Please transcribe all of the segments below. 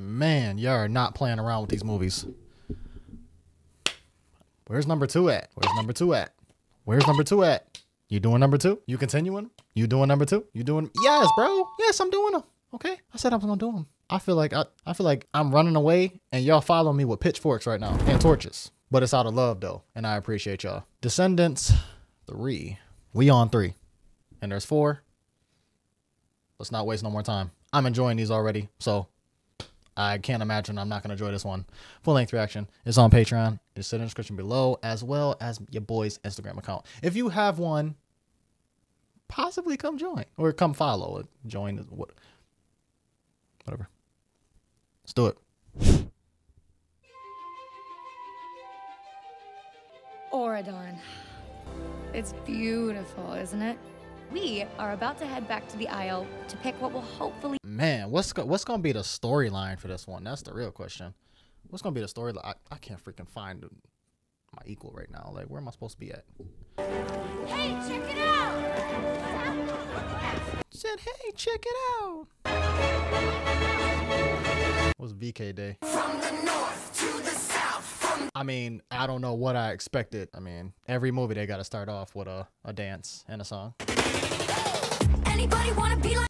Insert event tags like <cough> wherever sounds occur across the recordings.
Man, y'all are not playing around with these movies. Where's number two at? Where's number two at? Where's number two at? You doing number two? You continuing? You doing number two? You doing? Yes, bro. Yes, I'm doing them. Okay, I said I was gonna do them. I feel like I, I feel like I'm running away, and y'all follow me with pitchforks right now and torches. But it's out of love though, and I appreciate y'all. Descendants, three. We on three, and there's four. Let's not waste no more time. I'm enjoying these already, so I can't imagine I'm not gonna enjoy this one. Full length reaction is on Patreon. It's in the description below, as well as your boy's Instagram account. If you have one, possibly come join or come follow. Join is what, whatever. Let's do it. Auradon. It's beautiful, isn't it? We are about to head back to the Isle to pick what will hopefully Man, what's go- what's gonna be the storyline for this one? That's the real question. What's gonna be the storyline? I, I can't freaking find my equal right now. Like, where am I supposed to be at? Hey, check it out! Said, hey, check it out. What's VK Day? From the north to the south, from I mean, I don't know what I expected. I mean, every movie they got to start off with a, a dance and a song. Anybody wanna be like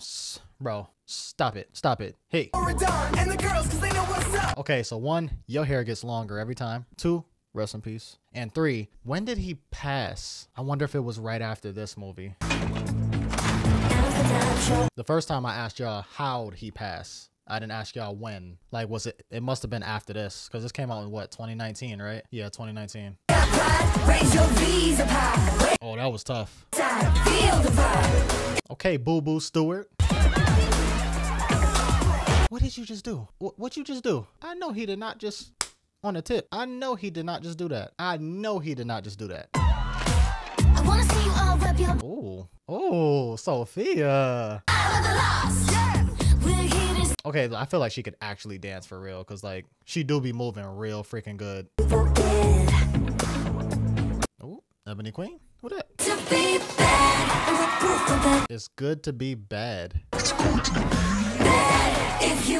Bro, stop it. Stop it. Hey. And the girls cause they know what's up. Okay, so one, your hair gets longer every time. Two, rest in peace. And three, when did he pass? I wonder if it was right after this movie. The first time I asked y'all how'd he pass, I didn't ask y'all when. Like, was it? It must have been after this, because this came out in what 2019, right? Yeah, 2019. Raise your V's up high, Oh, that was tough. Side, feel the vibe. Okay, Booboo Stewart. What did you just do? What what you just do? I know he did not just on the tip. I know he did not just do that. I know he did not just do that. I wanna see you all rep your Oh, oh, Sofia. out of the loss. Yeah, we're here to Okay, I feel like she could actually dance for real, cause like she do be moving real freaking good. Oh, Ebony Queen. What that? It's good to be bad.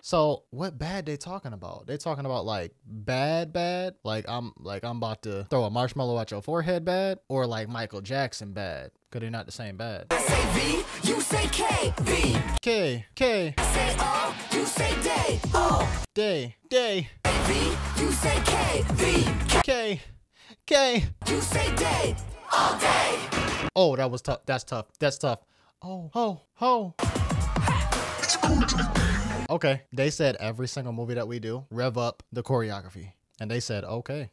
So what bad they talking about? They talking about like bad bad? Like I'm like I'm about to throw a marshmallow at your forehead bad? Or like Michael Jackson bad? Cause they're not the same bad. say V, you say K. V, K K say O, you say day. O, day day V, you say K. V, K K you say day. All day. Oh that was tough. That's tough. That's tough. Oh ho ho Okay. They said every single movie that we do, rev up the choreography. And they said, okay.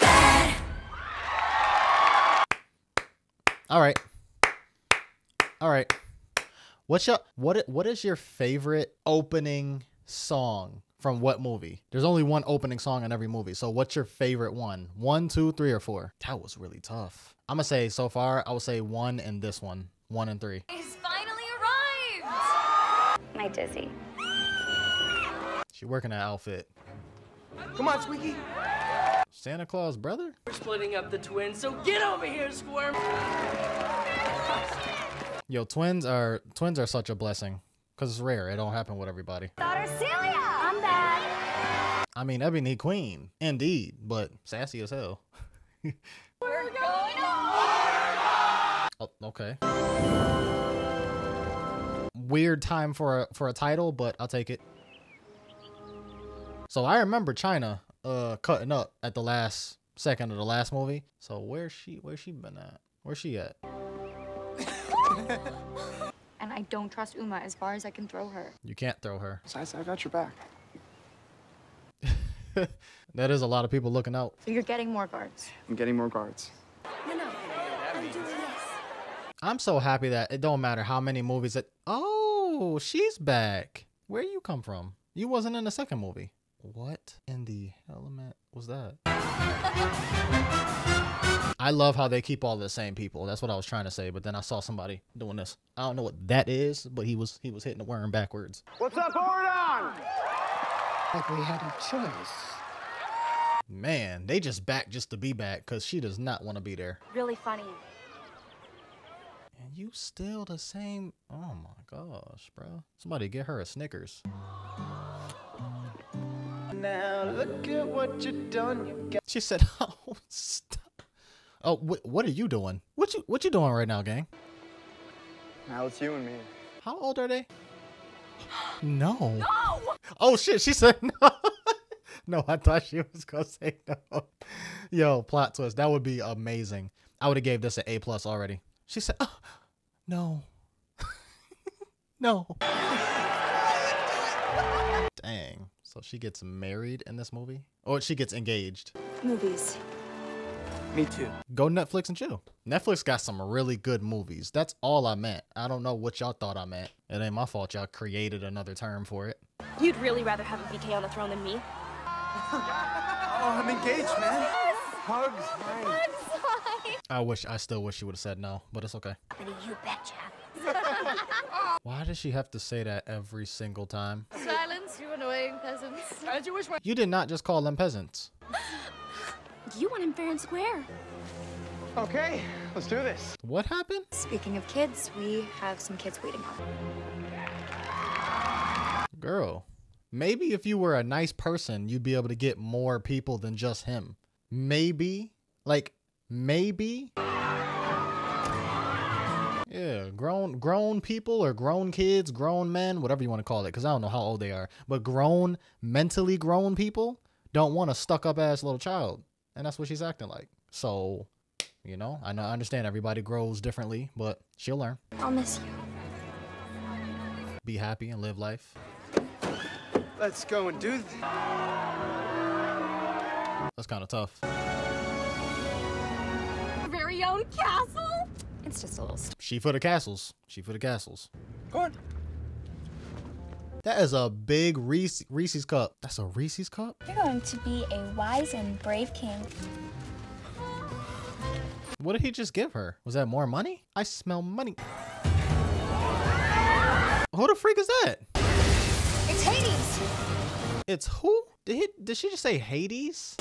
Bad. All right. All right. What's your what what is your favorite opening song from what movie? There's only one opening song in every movie. So what's your favorite one? One, two, three, or four? That was really tough. I'm gonna say so far, I would say one and this one. One and three. He's finally arrived. My dizzy. She working that outfit. Come on, Squeaky. Santa Claus brother? We're splitting up the twins, so get over here, Squirm. Yo, twins are twins are such a blessing. Cause it's rare. It don't happen with everybody. Daughter Celia! I'm back. I mean, Ebony Queen, indeed, but sassy as hell. We're going home! Oh, okay. Weird time for a for a title, but I'll take it. So I remember China uh cutting up at the last second of the last movie. So where's she where's she been at? Where's she at? <laughs> And I don't trust Uma as far as I can throw her. You can't throw her. Besides, I got your back. <laughs> that is a lot of people looking out. So you're getting more guards. I'm getting more guards. I'm so happy that it don't matter how many movies that Oh, she's back. Where you come from? You wasn't in the second movie. What in the element was that? <laughs> I love how they keep all the same people. That's what I was trying to say, but then I saw somebody doing this. I don't know what that is, but he was he was hitting the worm backwards. What's up, Auradon? Like we had a choice. Man, they just back just to be back because she does not want to be there. Really funny. And you still the same. Oh my gosh, bro. Somebody get her a Snickers. Now look at what you done. You got She said, <laughs> "Oh, stop. Oh, wh- what are you doing? What you what you doing right now, gang? now it's you and me. How old are they? <gasps> No. No. Oh shit, she said <laughs> no. no, I thought she was gonna say no. Yo, plot twist. That would be amazing. I would have gave this an A plus already. She said, oh, no. <laughs> no. Dang. So she gets married in this movie? Or she gets engaged. Movies. Me too. Go Netflix and chill. Netflix got some really good movies. That's all I meant. I don't know what y'all thought I meant. It ain't my fault y'all created another term for it. You'd really rather have a VK on the throne than me? <laughs> Oh, I'm engaged, man. Hugs. Fine. I wish I still wish she would have said no, but it's okay. You betcha. <laughs> Why does she have to say that every single time? Silence, you annoying peasants. As you wish, my You did not just call them peasants. <gasps> You want him fair and square. Okay, let's do this. What happened? Speaking of kids, we have some kids waiting on. Girl, maybe if you were a nice person, you'd be able to get more people than just him. Maybe. Like, maybe. Yeah, grown grown people or grown kids, grown men, whatever you want to call it, because I don't know how old they are. But grown, mentally grown people don't want a stuck up ass little child. And that's what she's acting like. So, you know, I know I understand everybody grows differently, but she'll learn. I'll miss you. Be happy and live life. Let's go and do th- That's kind of tough. Very own castle? It's just a little. St- She for the castles. She for the castles. Go on. That is a big Reese, Reese's cup. That's a Reese's cup? You're going to be a wise and brave king. What did he just give her? Was that more money? I smell money. Who the freak is that? It's who? Did, he, did she just say Hades?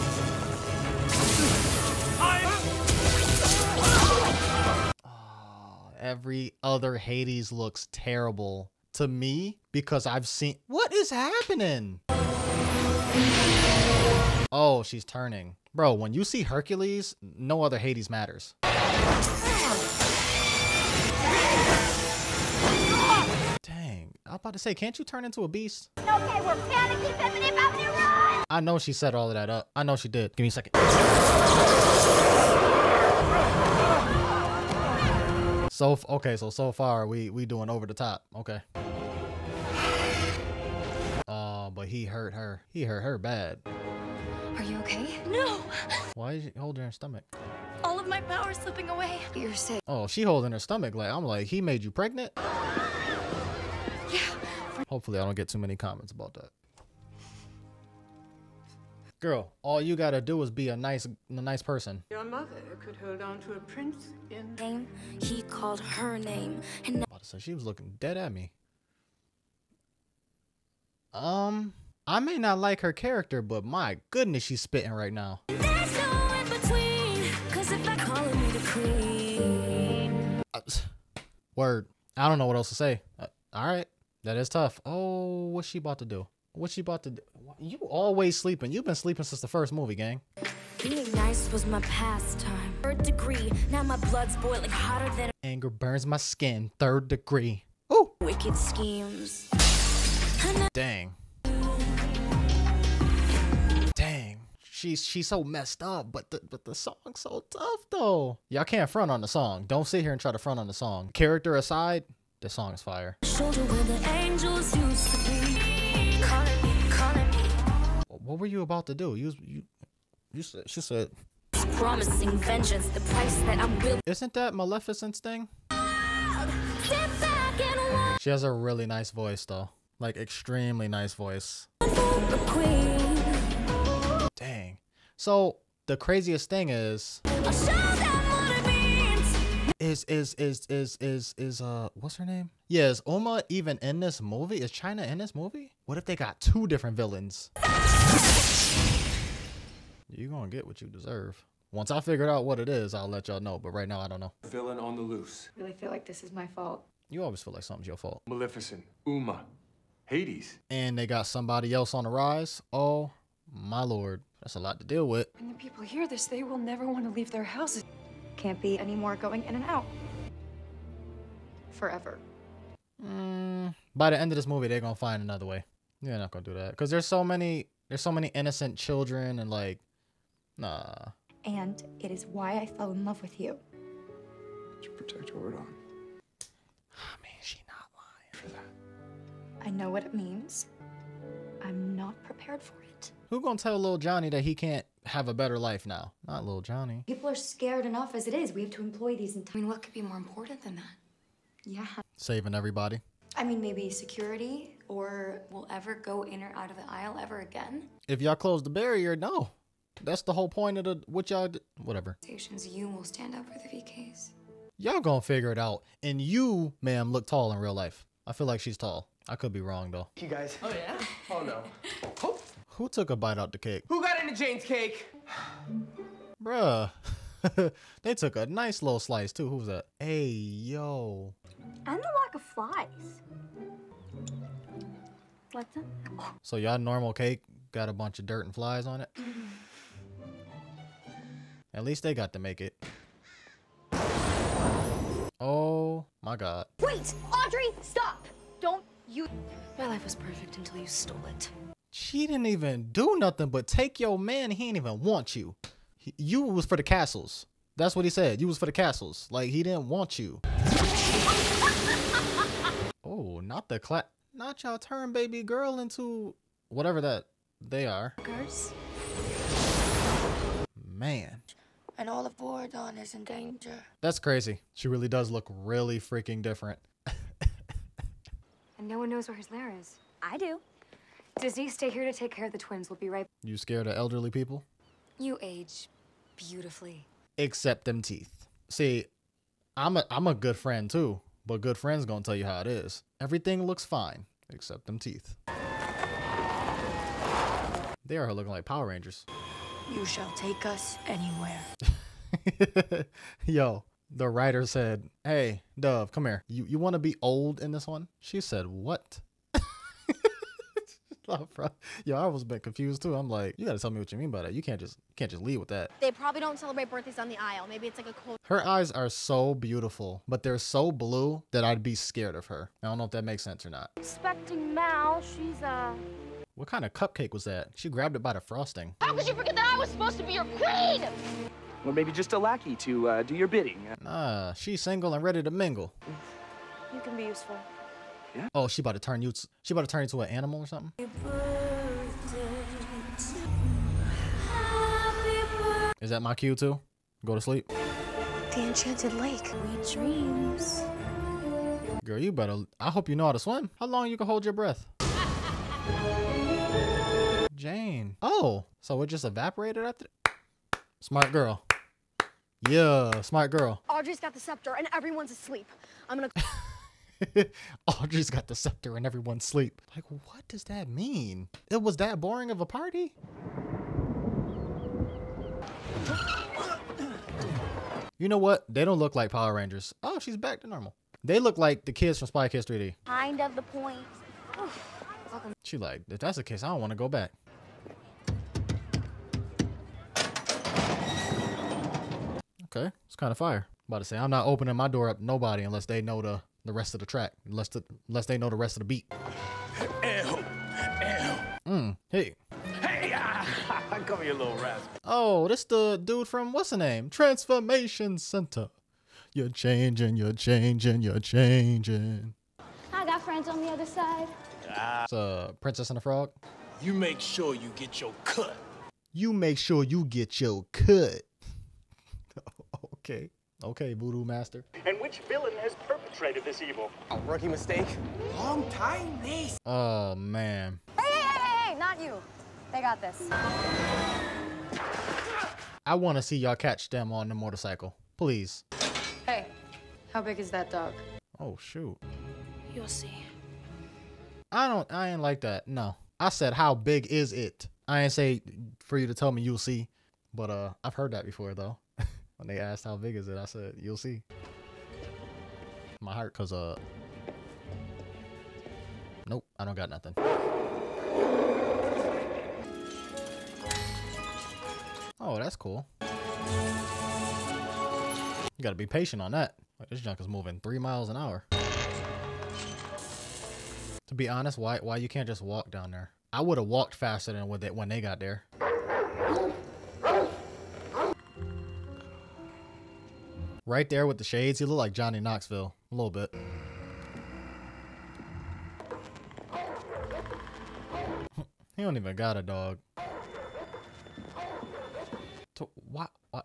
Oh, every other Hades looks terrible to me because I've seen. What is happening? Oh, she's turning. Bro, when you see Hercules, no other Hades matters. Dang. I was about to say, can't you turn into a beast? Okay, we're panicking, Bethany, Bethany, run! I know she set all of that up. I know she did. Give me a second. So okay, so so far we we doing over the top. Okay. Uh, but he hurt her. He hurt her bad. Are you okay? No! Why is she holding her stomach? All of my power's slipping away. You're sick. Oh, she holding her stomach like I'm like he made you pregnant. Yeah. Hopefully, I don't get too many comments about that. Girl, all you gotta do is be a nice, a nice person. Your mother could hold on to a prince in Name. He called her name. And about to say she was looking dead at me. Um, I may not like her character, but my goodness, she's spitting right now. there's no in between. Cause if I calling me the queen. <sighs> Word. I don't know what else to say. Uh, all right, that is tough. Oh, what's she about to do? What's she about to do? You always sleeping. You've been sleeping since the first movie, gang. Being nice was my pastime. Third degree. Now my blood's boiling hotter than Anger burns my skin, third degree. Ooh, wicked schemes. dang. Dang. She's she's so messed up, but the but the song's so tough though. Y'all can't front on the song. Don't sit here and try to front on the song. Character aside, the song is fire. Shoulder where the angels used to be. Calling me, calling me. What were you about to do? You you you said she said Promising vengeance, the price that I'm willing. Isn't that Maleficent's thing? Sit back and watch She has a really nice voice though. Like extremely nice voice. Dang. So the craziest thing is is is is is is is uh what's her name? Yeah, is Uma even in this movie? Is China in this movie? What if they got two different villains? You gonna get what you deserve. Once I figure out what it is, I'll let y'all know. But right now, I don't know. Villain on the loose. really feel like this is my fault. You always feel like something's your fault. Maleficent. Uma. Hades. And they got somebody else on the rise. Oh my lord, that's a lot to deal with. When the people hear this, they will never want to leave their houses. Can't be any more going in and out. Forever. Mm, by the end of this movie, they're gonna find another way. They're not gonna do that because there's so many. There's so many innocent children and like, nah. And it is why I fell in love with you. To protect your word. I mean, she not lying. For that. I know what it means. I'm not prepared for it. Who gonna tell little Johnny that he can't have a better life now? Not little Johnny. People are scared enough as it is. We have to employ these I mean, what could be more important than that? Yeah. Saving everybody. I mean, maybe security or Will ever go in or out of the Isle ever again? If y'all close the barrier, no. That's the whole point of the what y'all d- whatever. Stations, you will stand up for the VKs. Y'all gonna figure it out. And you, ma'am, look tall in real life. I feel like she's tall. I could be wrong though. You guys. Oh, yeah? Oh, no. <laughs> Oh, Who took a bite out the cake? who got into Jane's cake? <sighs> Bruh. <laughs> they took a nice little slice too. Who's that? Hey, yo. And the lack of flies. What's that? So y'all normal cake got a bunch of dirt and flies on it? Mm-hmm. At least they got to make it. Oh my god. Wait, Audrey, stop! Don't you. My life was perfect until you stole it. She didn't even do nothing but take your man. He didn't even want you. He- you was for the castles. That's what he said. You was for the castles. Like he didn't want you. <laughs> oh, not the cla- Not y'all turn baby girl into whatever that they are. Girls? Man, And all of Auradon is in danger. that's crazy. She really does look really freaking different. <laughs> And no one knows where his lair is. I do. Dizzy, stay here to take care of the twins. We'll be right. You scared of elderly people? You age beautifully. Except them teeth. See, I'm a I'm a good friend too, but good friends gonna tell you how it is. Everything looks fine except them teeth. They are looking like Power Rangers. You shall take us anywhere. <laughs> Yo, the writer said, "Hey, Dove, come here. You you want to be old in this one?" She said, "What?" Oh, <laughs> bro. Yo, I was a bit confused too. I'm like, you gotta tell me what you mean by that. You can't just you can't just lead with that. They probably don't celebrate birthdays on the Isle. Maybe it's like a cold. Her eyes are so beautiful, but they're so blue that I'd be scared of her. I don't know if that makes sense or not. Expecting Mal, she's uh. What kind of cupcake was that? She grabbed it by the frosting. How could you forget that I was supposed to be your queen? Or maybe just a lackey to uh, do your bidding. Nah, she's single and ready to mingle. You can be useful. Oh, she about to turn you. She about to turn you into an animal or something. Is that my cue too? Go to sleep. The Enchanted Lake. We dreams. Girl, you better. I hope you know how to swim. How long you can hold your breath? <laughs> Jane. Oh, so it just evaporated after. Smart girl. Yeah, smart girl. Audrey's got the scepter and everyone's asleep. I'm gonna. <laughs> <laughs> Audrey's got the scepter and everyone's sleep. Like, what does that mean? It was that boring of a party? You know what? They don't look like Power Rangers. Oh, she's back to normal. They look like the kids from Spy Kids 3D. Kind of the point. She like, if that's the case, I don't want to go back. Okay, it's kind of fire. About to say, I'm not opening my door up nobody unless they know the the rest of the track, unless the, unless they know the rest of the beat. Mm, hey. Hey, ah, come here, little rascal. Oh, this the dude from what's the name? Transformation Center. You're changing, you're changing, you're changing. I got friends on the other side. It's uh, Princess and the Frog. You make sure you get your cut. You make sure you get your cut. <laughs> okay, okay, Voodoo Master. And which villain has perpetrated this evil? A rookie mistake. Long time, Nace. Oh man, Hey, hey, hey, hey, hey, not you. They got this. I want to see y'all catch them on the motorcycle, please. Hey, how big is that dog? Oh shoot. You'll see. I don't. I ain't like that. No. I said, how big is it? I ain't say for you to tell me you'll see. But uh, I've heard that before though. When they asked how big is it, I said you'll see. My heart, cause uh, nope, I don't got nothing. Oh, that's cool. You gotta be patient on that. Like, this junk is moving three miles an hour. To be honest, why why you can't just walk down there? I would have walked faster than when they, when they got there. Right there with the shades, he look like Johnny Knoxville a little bit. <laughs> he don't even got a dog. To, why, why?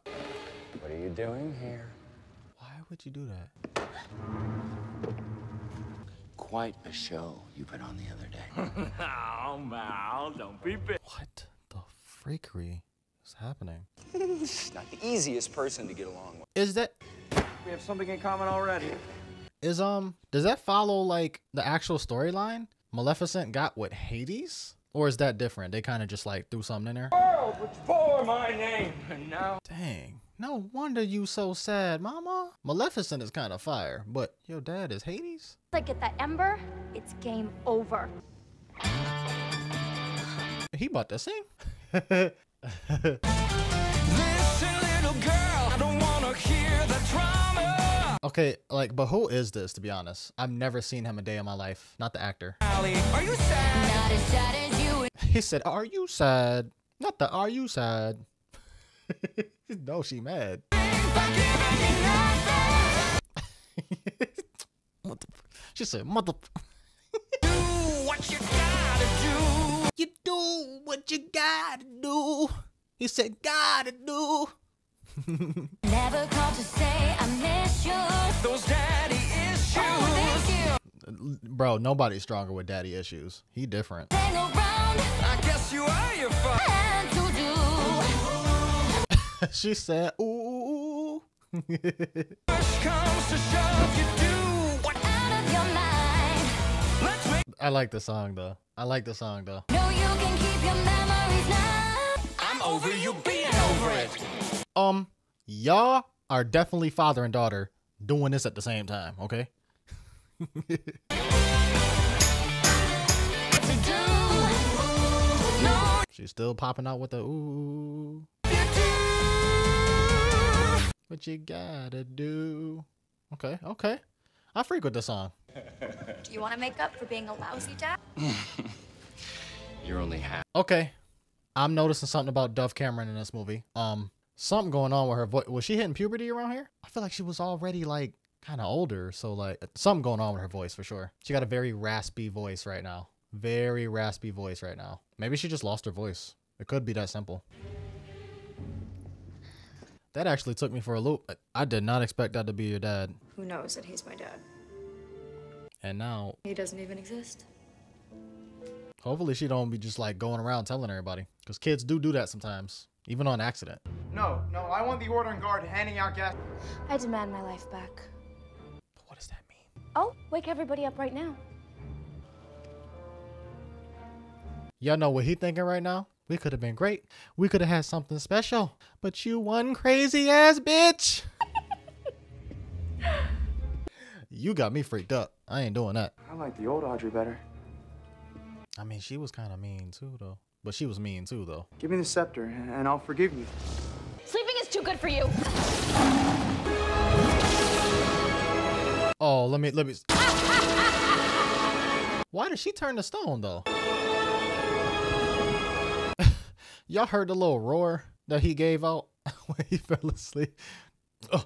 What are you doing here? Why would you do that? Quite a show you put on the other day. <laughs> oh, Mal, don't be big. What the freakery is happening? <laughs> Not the easiest person to get along with. Is that We have something in common already. is um does that follow like the actual storyline? Maleficent got with Hades? Or is that different? They kind of just like threw something in there? World which bore my name, and now Dang. No wonder you so sad, mama. Maleficent is kind of fire, but your dad is Hades? If I get that ember, it's game over. He about to sing. <laughs> <laughs> Okay, like, but who is this, to be honest? I've never seen him a day in my life. Not the actor. Are you sad? Not as sad as you. He said, Are you sad? Not the Are you sad? <laughs> no, she mad. <laughs> She said, Mother. Do what you do. You do what you gotta do. He said, Gotta do. <laughs> Never called to say I miss you. Those daddy issues. Oh, thank you. Bro, nobody's stronger with daddy issues. He different. Hang around I guess you are your father. and to do. <laughs> she said, Ooh. Push <laughs> comes to shove, you do I like the song though. I like the song though. No, you can keep your memories now. I'm over you being over it. Um, y'all are definitely father and daughter doing this at the same time, okay? To do. No, She's still popping out with the ooh. What you gotta do. Okay, okay. I freak with this song. Do you want to make up for being a lousy dad? <laughs> You're only half. Okay. I'm noticing something about Dove Cameron in this movie. Um, something going on with her voice. Was she hitting puberty around here? I feel like she was already like kind of older, so like something going on with her voice for sure. She got a very raspy voice right now. Very raspy voice right now. Maybe she just lost her voice. It could be that simple. That actually took me for a loop. I- I did not expect that to be your dad. Who knows that he's my dad? And now, He doesn't even exist. hopefully she don't be just like going around telling everybody. Because kids do do that sometimes. Even on accident. No, no, I want the ordering guard handing out gas. I demand my life back. But What does that mean? Oh, wake everybody up right now. Y'all know what he thinking right now? We could have been great. We could have had something special. But you one crazy ass bitch. You got me freaked up. I ain't doing that. I like the old Audrey better. I mean, she was kind of mean too, though. But she was mean too, though. Give me the scepter and and I'll forgive you. Sleeping is too good for you. Oh, let me let me. Why did she turn to stone though? <laughs> Y'all heard the little roar that he gave out <laughs> when he fell asleep. Oh,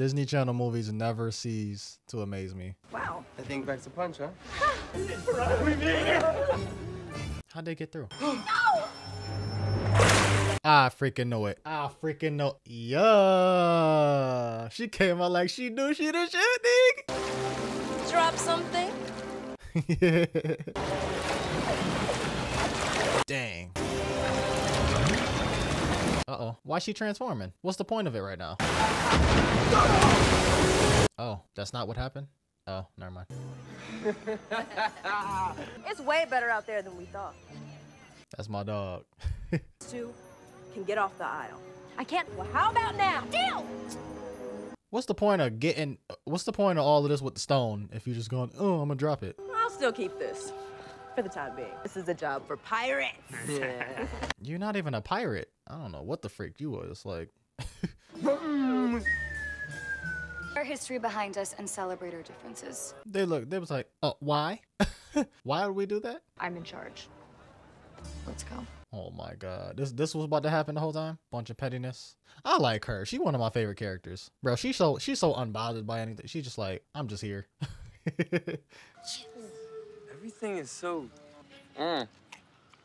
Disney Channel movies never cease to amaze me. Wow. I think back to punch, huh? <gasps> How'd they get through? <gasps> no! I freaking know it. I freaking know. Yeah. She came out like she knew she the shit, nigga. Drop something. <laughs> Dang. Uh oh. Why she transforming? What's the point of it right now? Oh, that's not what happened? Oh, never mind. <laughs> It's way better out there than we thought. That's my dog. <laughs> Two can get off the Isle. I can't. Well, how about now? Deal! What's the point of getting? What's the point of all of this with the stone if you're just going, oh, I'm gonna drop it? I'll still keep this for the time being. This is a job for pirates. <laughs> Yeah. You're not even a pirate. I don't know what the freak you was like. <laughs> Our history behind us and celebrate our differences. They look. They was like, uh, why? <laughs> why would we do that? I'm in charge. Let's go. Oh my god. This this was about to happen the whole time? Bunch of pettiness. I like her. She one of my favorite characters. Bro, she's so she's so unbothered by anything. She's just like, I'm just here. Everything is so mm.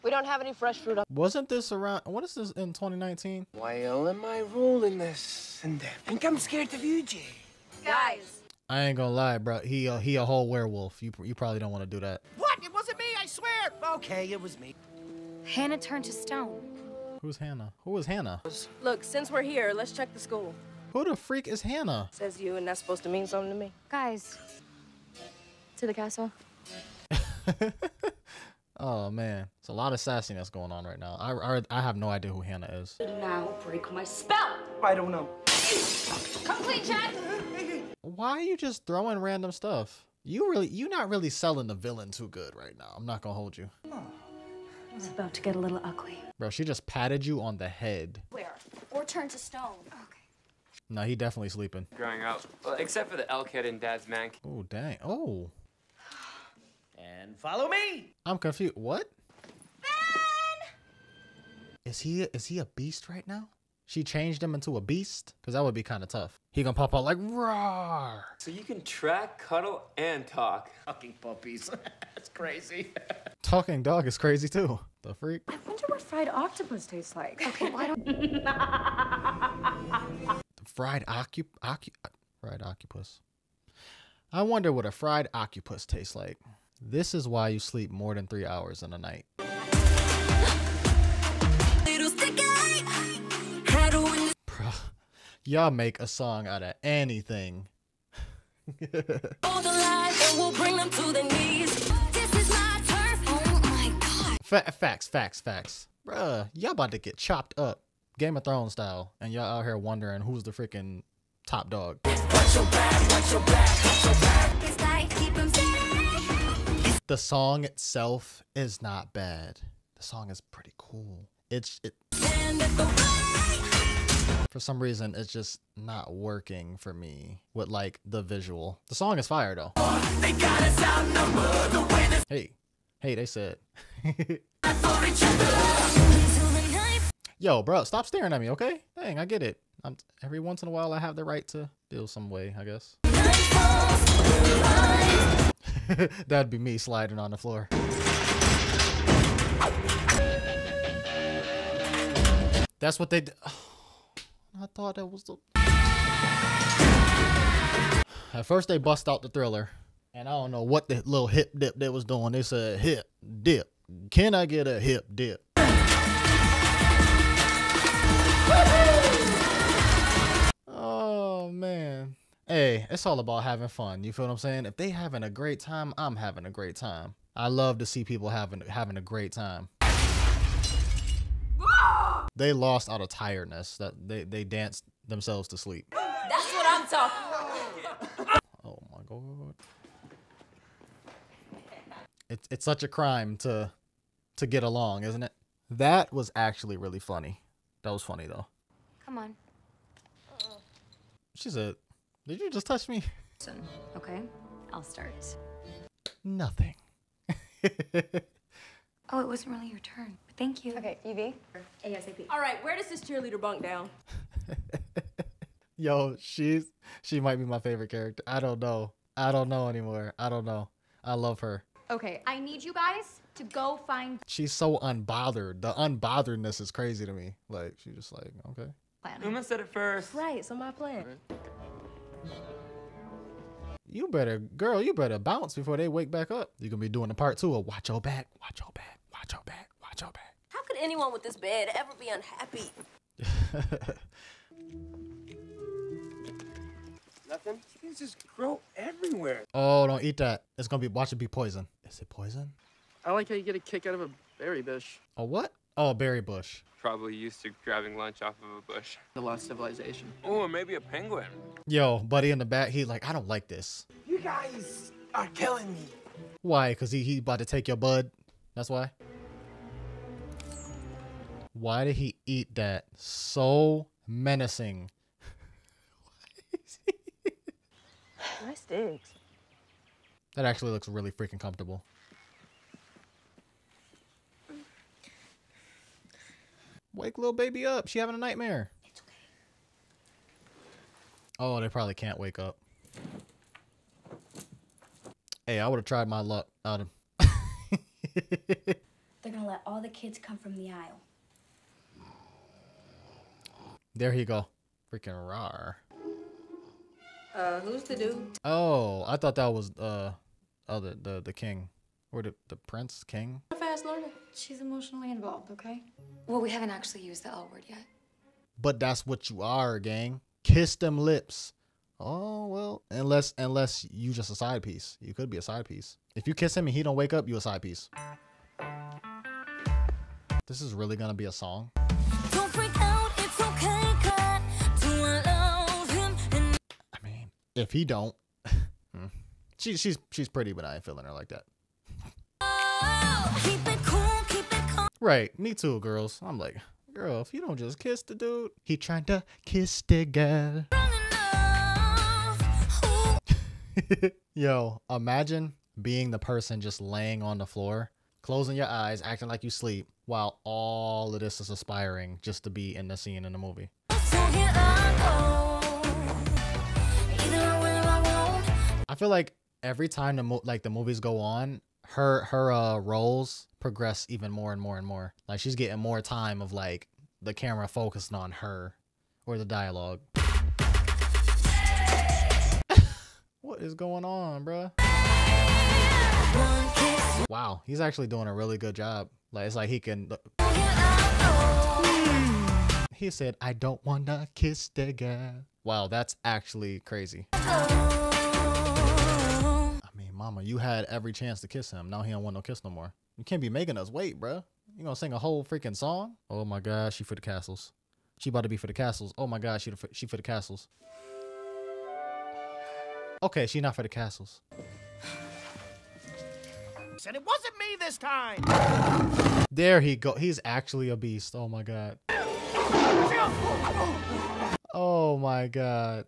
We don't have any fresh fruit up. Wasn't this around what is this in 2019? Why am I rolling this? And I think I'm scared of you, Jay. Guys. I ain't gonna lie, bro. He uh, he a whole werewolf. You you probably don't want to do that. What? It wasn't me, I swear. Okay, it was me. Hannah turned to stone. Who's Hannah? Who is Hannah? Look, since we're here, let's check the school. Who the freak is Hannah? Says you, and that's supposed to mean something to me. Guys, to the castle. <laughs> oh man, it's a lot of sassiness going on right now. I, I I have no idea who Hannah is. Now break my spell. I don't know. Complete check. Why are you just throwing random stuff? You really, you not really selling the villain too good right now. I'm not gonna hold you. It's about to get a little ugly. Bro, she just patted you on the head. Where? Or turn to stone. Okay. No, he definitely sleeping. Growing up, well, except for the elk head in Dad's man. Oh dang. Oh. And follow me. I'm confused. What? Ben! Is he is he a beast right now? She changed him into a beast? Cause that would be kind of tough. He gonna pop out like roar. So you can track, cuddle, and talk. Fucking puppies. <laughs> That's crazy. <laughs> Talking dog is crazy too. The freak. I wonder what fried octopus tastes like. Okay, why don't <laughs> fried ocu ocu fried octopus. I wonder what a fried octopus tastes like. This is why you sleep more than three hours in a night. Bro, y'all make a song out of anything. Fa facts, facts, facts. Bruh, y'all about to get chopped up. Game of Thrones style. And y'all out here wondering who's the freaking top dog. The song itself is not bad. The song is pretty cool. It's it for some reason it's just not working for me with like the visual. The song is fire though. Hey, hey, they said. <laughs> Yo, bro, stop staring at me, okay? Dang, I get it. I'm, every once in a while, I have the right to feel some way, I guess. <laughs> That'd be me sliding on the floor. That's what they did. <sighs> I thought that was the. <sighs> At first, they bust out the thriller, and I don't know what the little hip dip they was doing. They said hip dip. Can I get a hip dip? Oh man. Hey, it's all about having fun. You feel what I'm saying? If they having a great time, I'm having a great time. I love to see people having having a great time. They lost out of tiredness. That they they danced themselves to sleep. That's what I'm talking about. Oh my god. It's it's such a crime to to get along, isn't it? That was actually really funny. That was funny though. Come on. She said, "Did you just touch me?" Okay? I'll start. Nothing. <laughs> Oh, it wasn't really your turn. But thank you. Okay, Evie. ASAP. All right, where does this cheerleader bunk down? <laughs> Yo, she's she might be my favorite character. I don't know. I don't know anymore. I don't know. I love her. Okay, I need you guys to go find She's so unbothered. The unbotheredness is crazy to me. Like she's just like, okay. plan. Uma said it first. Right, so my plan. You better, girl, you better bounce before they wake back up. You gonna be doing the part two of watch your back, watch your back, watch your back, watch your back. How could anyone with this bed ever be unhappy? <laughs> Nothing. Chickens just grow everywhere. Oh, don't eat that. It's gonna be watch it be poison. Is it poison? I like how you get a kick out of a Berry bush. A what? Oh, a berry bush. Probably used to grabbing lunch off of a bush. The lost civilization. Oh, maybe a penguin. Yo, buddy in the back, he like, I don't like this. You guys are killing me. Why? Cause he he about to take your bud. That's why. Why did he eat that? So menacing. <laughs> Nice digs. That actually looks really freaking comfortable. Wake little baby up. She having a nightmare. It's okay. Oh, they probably can't wake up. Hey, I would have tried my luck out <laughs> of. They're gonna let all the kids come from the Isle. There he go. Freaking rar. Uh, who's the dude? Oh, I thought that was uh, oh the the the king, or the the prince king. If I Fast learner. She's emotionally involved, okay? Well, we haven't actually used the L word yet. But that's what you are, gang. Kiss them lips. Oh well, unless unless you just a side piece. You could be a side piece. If you kiss him and he don't wake up, you a side piece. This is really gonna be a song. Don't freak out, it's okay, cut. Do I love him? And I mean, if he don't, <laughs> hmm. she she's she's pretty, but I ain't feeling her like that. Right, me too, girls. I'm like, girl, if you don't just kiss the dude, he trying to kiss the girl. <laughs> Yo, imagine being the person just laying on the floor, closing your eyes, acting like you sleep, while all of this is aspiring just to be in the scene in the movie. I go. Either I will or I won't. I feel like every time the mo- like the movies go on, her her uh roles progress even more and more and more. Like she's getting more time of like the camera focusing on her or the dialogue. what is going on, bruh? Wow, he's actually doing a really good job. Like it's like he can. He said, "I don't wanna kiss the guy." Wow, that's actually crazy. Mama, you had every chance to kiss him. Now he don't want no kiss no more. You can't be making us wait, bruh. You gonna sing a whole freaking song? Oh my god, she for the castles. She about to be for the castles. Oh my god, she she for the castles. Okay, she not for the castles. Said it wasn't me this time. There he go. He's actually a beast. Oh my god. Oh my god.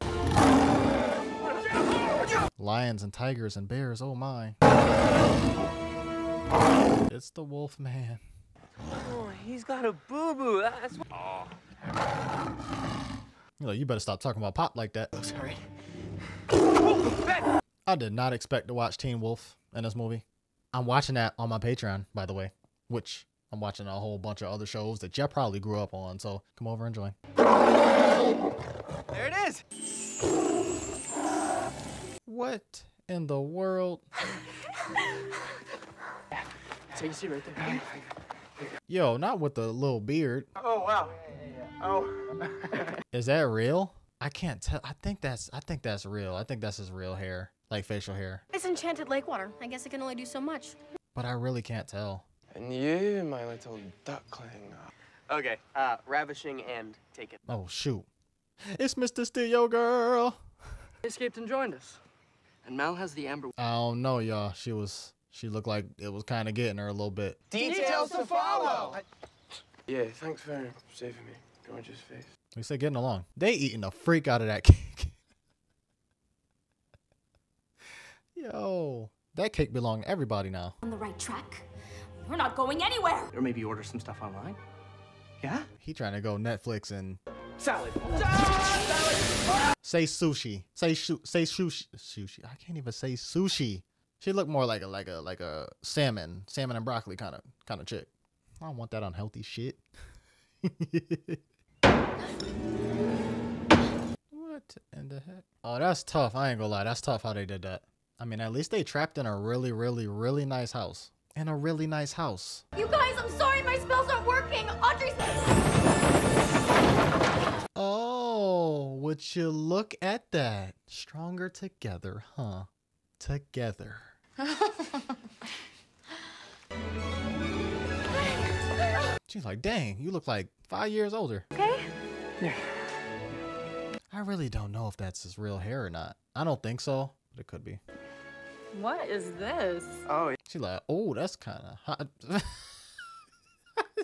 Lions and tigers and bears. Oh my. It's the wolf man. Oh, he's got a boo boo. That's what. Oh. You know, you better stop talking about pop like that. Oh, sorry. I did not expect to watch Teen Wolf in this movie. I'm watching that on my Patreon, by the way, which I'm watching a whole bunch of other shows that Jeff probably grew up on. So come over and join. There it is. What in the world? Take a seat right there. Yo, not with the little beard. Oh wow. Oh. Is that real? I can't tell. I think that's. I think that's real. I think that's his real hair, like facial hair. It's enchanted lake water. I guess it can only do so much. But I really can't tell. And you, my little duckling. Okay, uh, ravishing and taken. Oh shoot! It's Mr. Steal Your Girl. He escaped and joined us. And Mal has the ember. I don't know, y'all. She was. She looked like it was kind of getting her a little bit. Details to follow. Yeah, thanks for saving me. Gorgeous face. We said getting along. They eating the freak out of that cake. <laughs> Yo, that cake belong to everybody now. On the right track. We're not going anywhere. Or maybe order some stuff online. Yeah? He trying to go Netflix and Salad. say sushi. Say shu- say sushi. Sushi. I can't even say sushi. She looked more like a like a like a salmon, salmon and broccoli kind of kind of chick. I don't want that unhealthy shit. <laughs> what in the heck? Oh, that's tough. I ain't gonna lie. That's tough how they did that. I mean, at least they trapped in a really, really, really nice house. In a really nice house. You guys, I'm sorry my spells aren't working. Audrey's. Oh, would you look at that? Stronger together, huh? Together. <laughs> She's like, dang, you look like five years older. Okay? Yeah. I really don't know if that's his real hair or not. I don't think so, but it could be. What is this? Oh, She's like, oh, that's kind of hot. <laughs>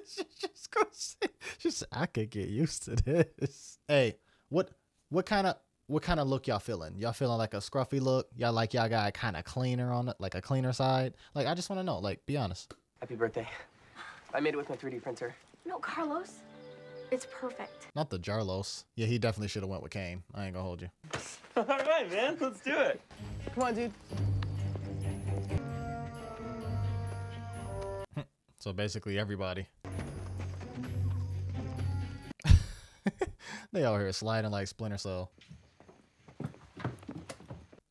she just gonna say, she said, I could get used to this. Hey, what, what kind of, what kind of look y'all feeling? Y'all feeling like a scruffy look? Y'all like y'all got kind of cleaner on it, like a cleaner side? Like, I just want to know. Like, be honest. happy birthday. I made it with my 3D printer. No, Carlos. It's perfect. Not the Jarlos. Yeah, he definitely should have went with Kane. I ain't gonna hold you. <laughs> All right, man. Let's do it. Come on, dude. <laughs> So basically everybody. They out here sliding like Splinter Cell.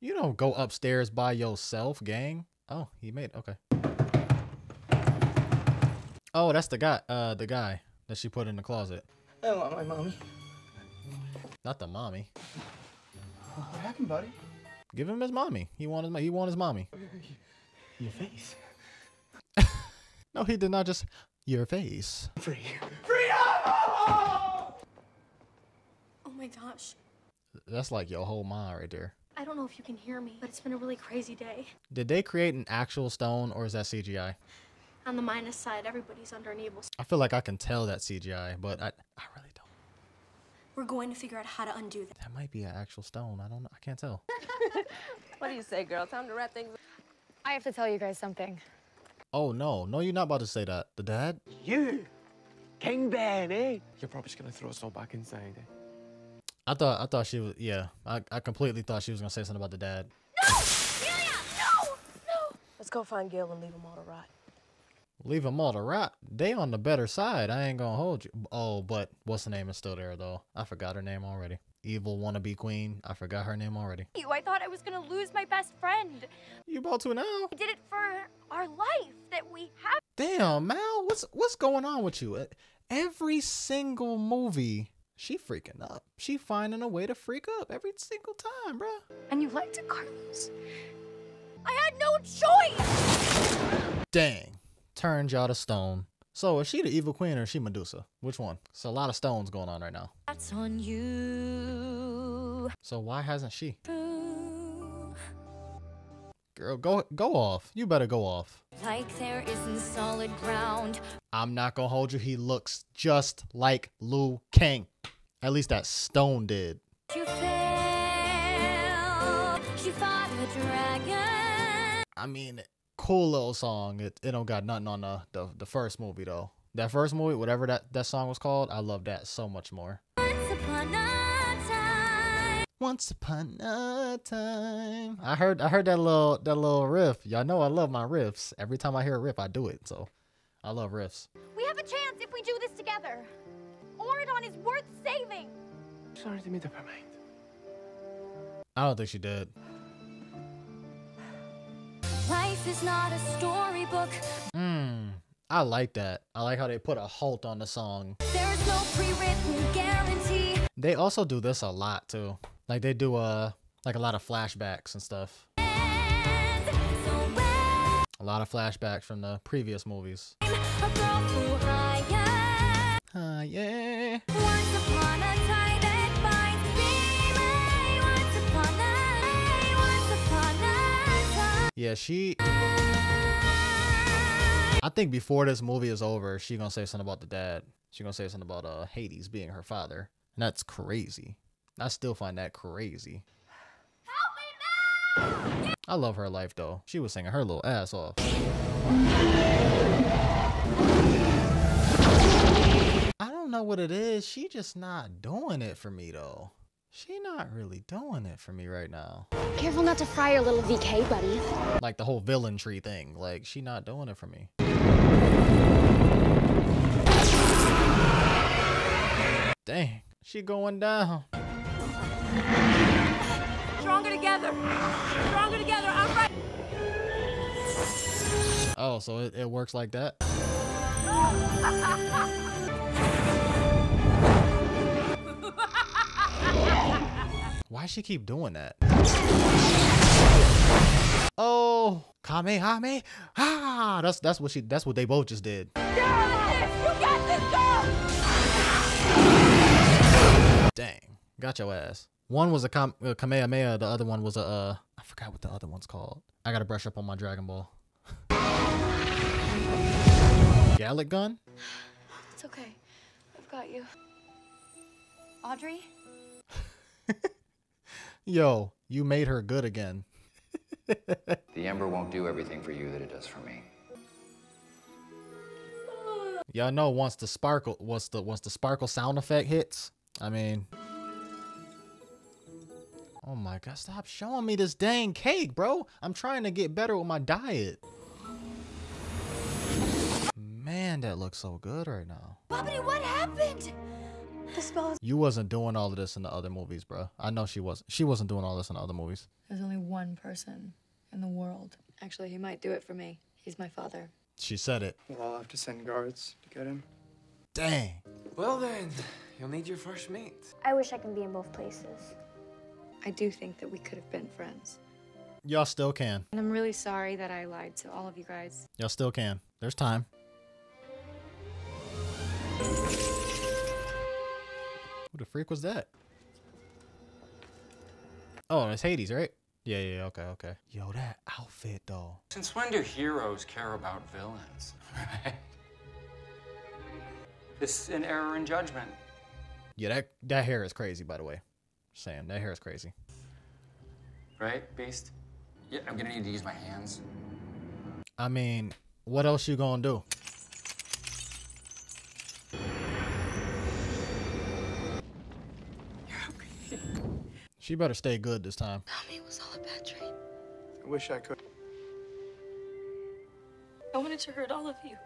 You don't go upstairs by yourself, gang. Oh, he made okay. Oh, that's the guy. Uh, the guy that she put in the closet. I want my mommy. Not the mommy. What happened, buddy? Give him his mommy. He wanted. his. He want his mommy. Your face. <laughs> No, he did not just your face. Free. Oh my gosh. That's like your whole mind right there. I don't know if you can hear me, but it's been a really crazy day. Did they create an actual stone or is that CGI? On the minus side, everybody's under an evil. I feel like I can tell that CGI, but I, I really don't. We're going to figure out how to undo that. That might be an actual stone. I don't know. I can't tell. <laughs> What do you say, girl? Time to wrap things up. I have to tell you guys something. Oh no, no, you're not about to say that. The dad? You. King Ben, eh? You're probably just gonna throw us all back inside, eh? I thought I thought she was yeah. I, I completely thought she was gonna say something about the dad. No! No! No! Let's go find Gil and leave them all to rot. Leave them all to rot. They on the better side. I ain't gonna hold you. Oh, but what's the name is still there though. I forgot her name already. Evil wannabe queen. I forgot her name already. You, I thought I was gonna lose my best friend. You about to now? I did it for our life that we have. Damn, Mal, what's what's going on with you? Every single movie, she freaking up. She finding a way to freak up every single time, bruh. And you liked it, Carlos. I had no choice. Dang, turned y'all to stone. So is she the evil queen or is she Medusa? Which one? It's a lot of stones going on right now. That's on you. So why hasn't she? Girl, go go off. You better go off. Like there isn't solid ground. I'm not gonna hold you. He looks just like Liu Kang. At least that stone did. You failed. She fought a dragon. I mean, cool little song. It, it don't got nothing on the, the the first movie though. That first movie, whatever that, that song was called, I love that so much more. Once upon a time. Once upon a time. I heard I heard that little that little riff. Y'all know I love my riffs. Every time I hear a riff, I do it. So I love riffs. We have a chance if we do this together. Auradon is worth saving. Sorry to made up her mind. I don't think she did. Life is not a storybook. Hmm. I like that. I like how they put a halt on the song. There is no pre-written guarantee. They also do this a lot too. Like they do uh like a lot of flashbacks and stuff. A lot of flashbacks from the previous movies. Uh, yeah. Once upon a time that finds me. Once upon a, once upon a time. Yeah, she. I think before this movie is over, she gonna say something about the dad. She gonna say something about uh Hades being her father, and that's crazy. I still find that crazy. I love her life though. She was singing her little ass off. I don't know what it is. She just not doing it for me though. She not really doing it for me right now. Careful not to fry your little VK, buddy. Like the whole villain tree thing. Like she not doing it for me. Dang, she going down. Stronger together. Stronger together. I'm right. Oh, so it, it works like that? <laughs> Why she keep doing that? Oh, Kamehame. Ah, that's that's what she that's what they both just did. Dang, got your ass. One was a, Kam a Kamehameha, the other one was a, uh, I forgot what the other one's called. I gotta brush up on my Dragon Ball. <laughs> Galick Gun? It's okay. I've got you. Audrey? <laughs> Yo, you made her good again. The Ember won't do everything for you that it does for me. Y'all know once the sparkle once the once the sparkle sound effect hits, I mean Oh my god, stop showing me this dang cake, bro. I'm trying to get better with my diet. Man, that looks so good right now. Bobbity, what happened? The spell is. You wasn't doing all of this in the other movies, bro. I know she wasn't. She wasn't doing all this in the other movies. There's only one person in the world. Actually, he might do it for me. He's my father. She said it. Well, I'll have to send guards to get him. Dang. Well then, you'll need your fresh meat. I wish I can be in both places. I do think that we could have been friends. Y'all still can. And I'm really sorry that I lied to all of you guys. Y'all still can. There's time. Who the freak was that? Oh, it's Hades, right? Yeah, yeah, okay, okay. Yo, that outfit though. Since when do heroes care about villains? <laughs> Right? It's an error in judgment. Yeah, that that hair is crazy, by the way. Sam, that hair is crazy. Right, Beast? Yeah, I'm gonna need to use my hands. I mean, what else you gonna do? She better stay good this time. Tell me it was all a bad dream. I wish I could. I wanted to hurt all of you.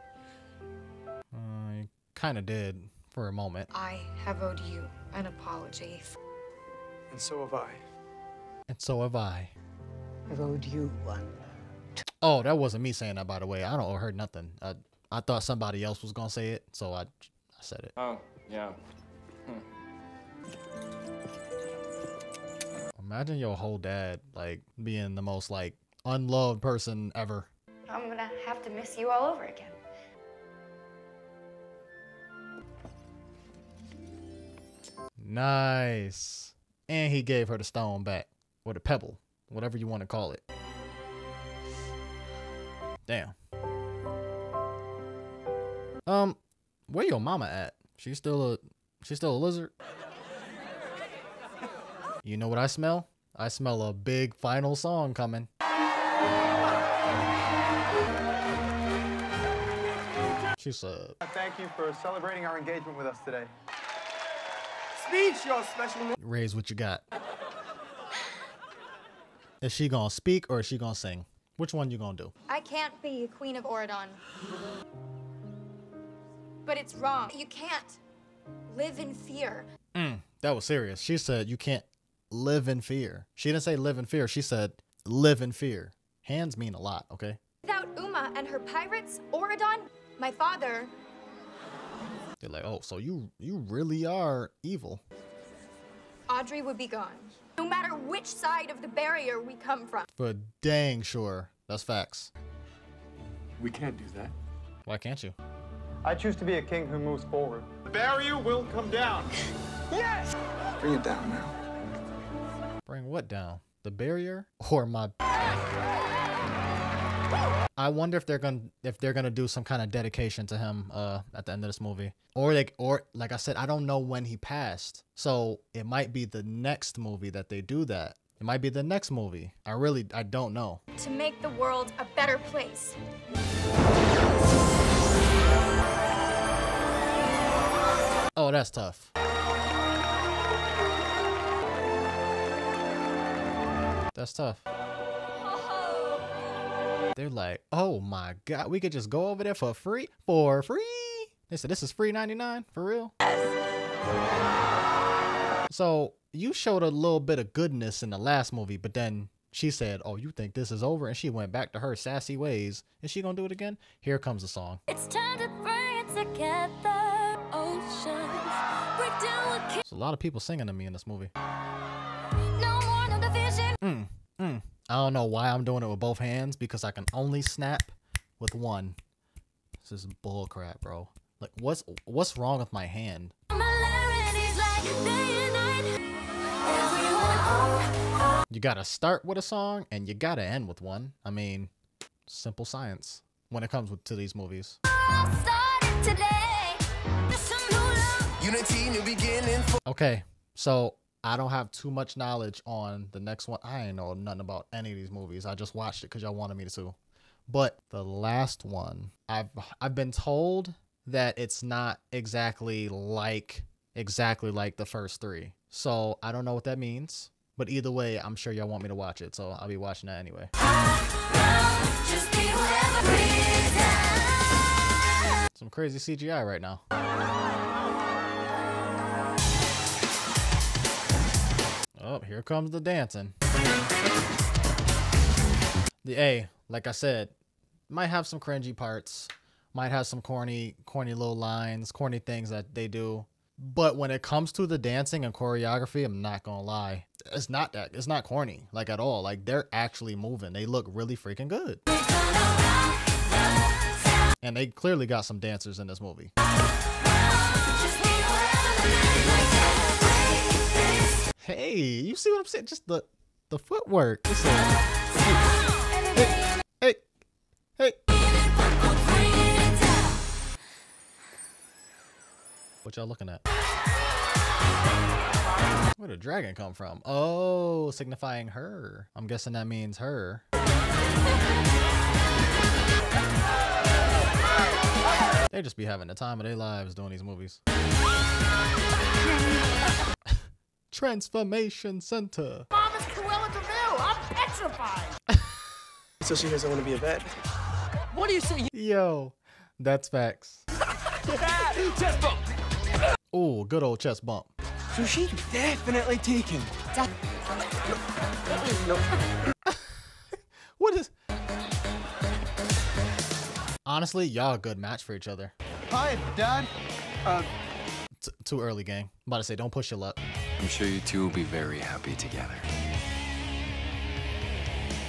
Uh, I kind of did for a moment. I have owed you an apology. And so have I. And so have I. I've owed you one. Oh, that wasn't me saying that, by the way. I don't owe her nothing. I, I thought somebody else was gonna say it, so I, I said it. Oh, yeah. Hmm. Imagine your whole dad like being the most like unloved person ever. I'm gonna have to miss you all over again. Nice. And he gave her the stone back, or the pebble, whatever you want to call it. Damn. Um, where your mama at? She's still a, she's still a lizard. You know what I smell? I smell a big final song coming. She said, Thank you for celebrating our engagement with us today. Speech, your special. raise what you got. Is she gonna speak or is she gonna sing? Which one you gonna do? I can't be Queen of Auradon. But it's wrong. You can't live in fear. Mm, that was serious. She said you can't live in fear. She didn't say live in fear. She said live in fear. Hands mean a lot, okay? Without Uma and her pirates, Auradon, my father, They're like, oh, so you you really are evil. Audrey would be gone. No matter which side of the barrier we come from. But dang sure. That's facts. We can't do that. Why can't you? I choose to be a king who moves forward. The barrier will come down. <laughs> Yes! Bring it down now. Bring what down? The barrier or my <laughs> I wonder if they're gonna if they're gonna do some kind of dedication to him uh at the end of this movie. Or like or like I said, I don't know when he passed. So it might be the next movie that they do that. It might be the next movie. I really I don't know. To make the world a better place. Oh, that's tough. That's tough. They're like, oh my god, we could just go over there for free? For free? They said this is free 99 for real? So you showed a little bit of goodness in the last movie, but then she said, Oh, you think this is over? And she went back to her sassy ways. Is she gonna do it again? Here comes the song. It's time to bring it together. Oceans break down what There's a lot of people singing to me in this movie. no more no division. I don't know why I'm doing it with both hands because I can only snap with one. This is bull crap, bro. Like, what's what's wrong with my hand? Similarities like day and night. You gotta start with a song and you gotta end with one. I mean, simple science when it comes with, to these movies. Unity, new beginning. Okay, so I don't have too much knowledge on the next one. I ain't know nothing about any of these movies. I just watched it because y'all wanted me to. But the last one, I've I've been told that it's not exactly like exactly like the first three. So I don't know what that means. But either way, I'm sure y'all want me to watch it, so I'll be watching that anyway. Some crazy CGI right now. Here comes the dancing. The A, like I said, might have some cringy parts, might have some corny, corny little lines, corny things that they do. But when it comes to the dancing and choreography, I'm not gonna lie, it's not that it's not corny like at all. Like they're actually moving. They look really freaking good. And they clearly got some dancers in this movie. Hey, you see what I'm saying? Just the the footwork. Hey, hey, hey. What y'all looking at? Where did dragon come from? Oh, signifying her. I'm guessing that means her. They just be having the time of their lives doing these movies. Transformation Center. Mom is Cruella de Vil. I'm petrified. So she doesn't want to be a vet. What do you say? Yo, that's facts. <laughs> Chest bump. Ooh, good old chest bump. So she's definitely taken. <laughs> What is? Honestly, y'all a good match for each other. Hi, Dad. Uh, T- too early, gang. I'm about to say, don't push your luck. I'm sure you two will be very happy together.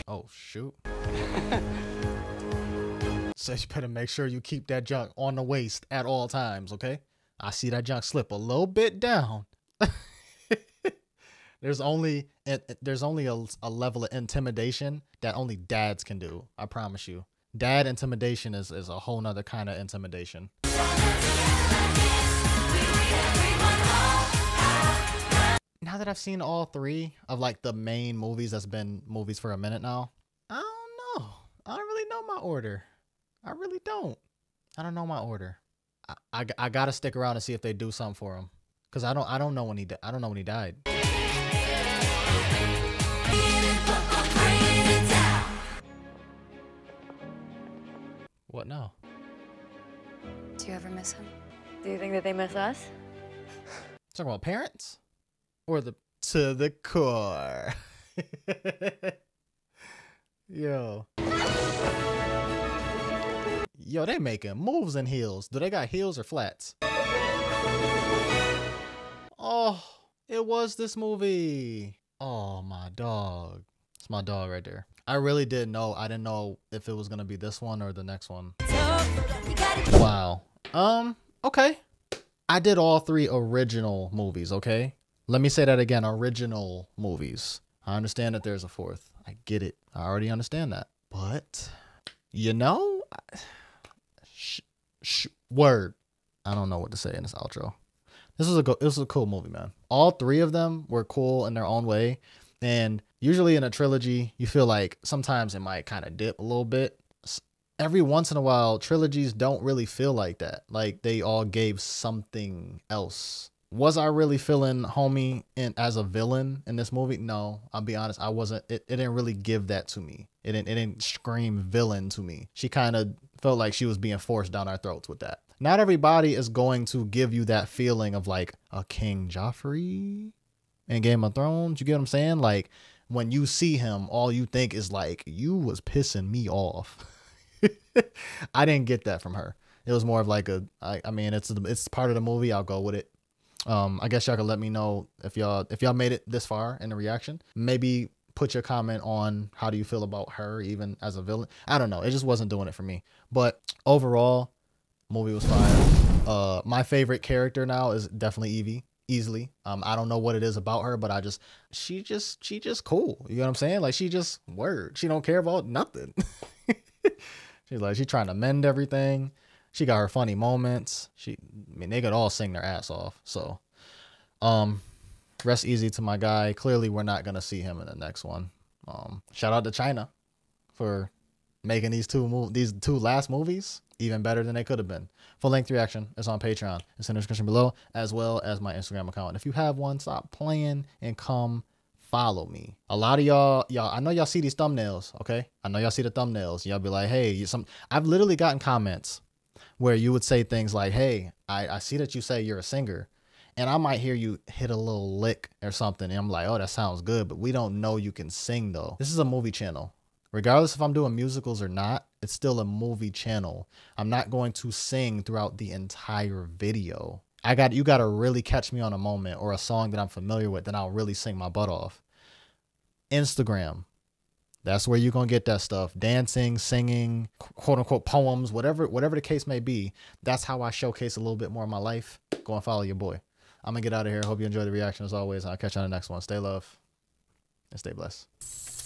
Oh shoot. <laughs> so you better make sure you keep that junk on the waist at all times, okay? I see that junk slip a little bit down. <laughs> there's only there's only a, a level of intimidation that only dads can do. I promise you. Dad intimidation is, is a whole nother kind of intimidation. Now that I've seen all three of like the main movies that's been movies for a minute now, I don't know. I don't really know my order. I really don't. I don't know my order. I, I, I gotta stick around and see if they do something for him, cause I don't I don't know when he di- I don't know when he died. What now? Do you ever miss him? Do you think that they miss us? Talking about parents, or the to the core. <laughs> Yo. Yo, they making moves in heels. Do they got heels or flats? Oh, it was this movie. Oh, my dog. It's my dog right there. I really didn't know. I didn't know if it was gonna be this one or the next one. Wow. Um, okay. I did all three original movies, okay? Let me say that again, original movies. I understand that there's a fourth. I get it. I already understand that. But you know, sh- sh- word. I don't know what to say in this outro. This was a go- this was a cool movie, man. All three of them were cool in their own way, and usually in a trilogy, you feel like sometimes it might kind of dip a little bit. Every once in a while, trilogies don't really feel like that. Like they all gave something else. Was I really feeling homie in as a villain in this movie? No, I'll be honest. I wasn't. It, it didn't really give that to me. It didn't. It didn't scream villain to me. She kind of felt like she was being forced down our throats with that. Not everybody is going to give you that feeling of like a King Joffrey in Game of Thrones. You get what I'm saying? Like when you see him, all you think is like, you was pissing me off. <laughs> I didn't get that from her. It was more of like a, I, I mean, it's it's part of the movie. I'll go with it. Um, I guess y'all can let me know if y'all if y'all made it this far in the reaction. Maybe put your comment on how do you feel about her even as a villain. I don't know. It just wasn't doing it for me. But overall, movie was fine. Uh, my favorite character now is definitely Evie. easily. Um, I don't know what it is about her, but I just she just she just cool. You know what I'm saying? Like she just word. She don't care about nothing. <laughs> She's like she's trying to mend everything. She got her funny moments. She, I mean, they could all sing their ass off. So, um, rest easy to my guy. Clearly, we're not gonna see him in the next one. Um, shout out to China for making these two move these two last movies even better than they could have been. Full length reaction is on Patreon. It's in the description below, as well as my Instagram account. If you have one, stop playing and come follow me. A lot of y'all, y'all, I know y'all see these thumbnails, okay? I know y'all see the thumbnails. Y'all be like, hey, some I've literally gotten comments where you would say things like, Hey, I, I see that you say you're a singer. And I might hear you hit a little lick or something. And I'm like, oh, that sounds good. But we don't know you can sing though. This is a movie channel. Regardless if I'm doing musicals or not, it's still a movie channel. I'm not going to sing throughout the entire video. I got you got to really catch me on a moment or a song that I'm familiar with, then I'll really sing my butt off. Instagram, that's where you're gonna get that stuff. Dancing, singing, quote unquote poems, whatever, whatever the case may be. That's how I showcase a little bit more of my life. Go and follow your boy. I'm gonna get out of here. Hope you enjoy the reaction as always. I'll catch you on the next one. Stay love and stay blessed.